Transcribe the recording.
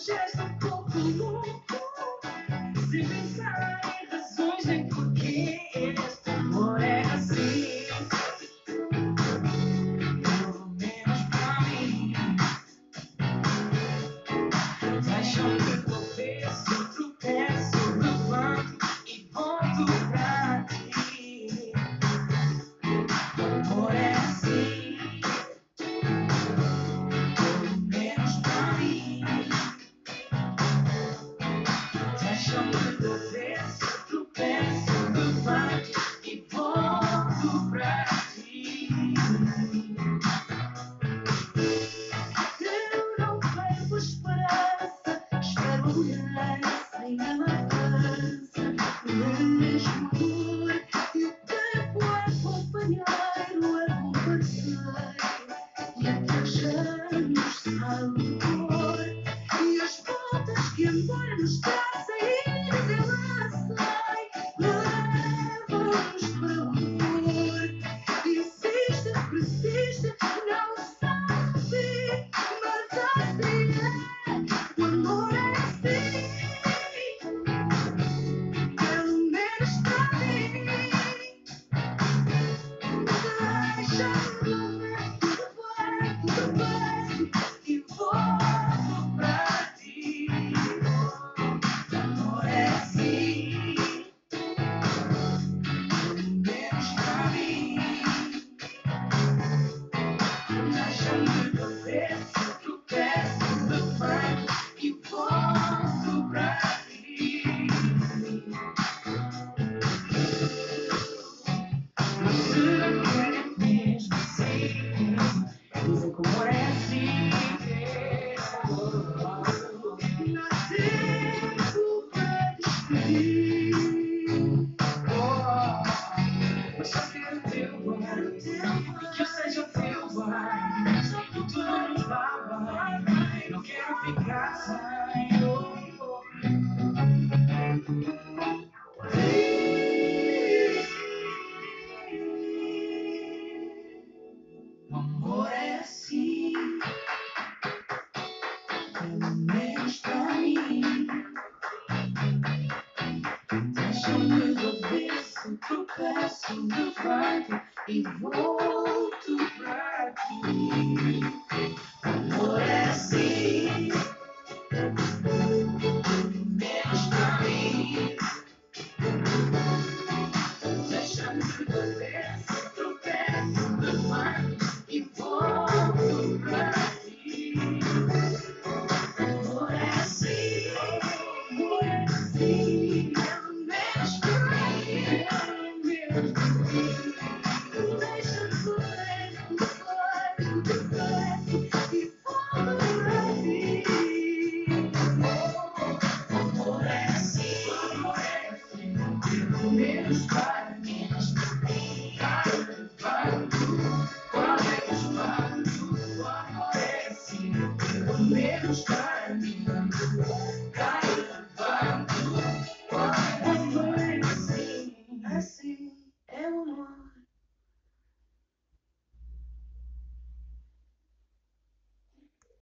says Deixa-me e volto pra ti. Menos para.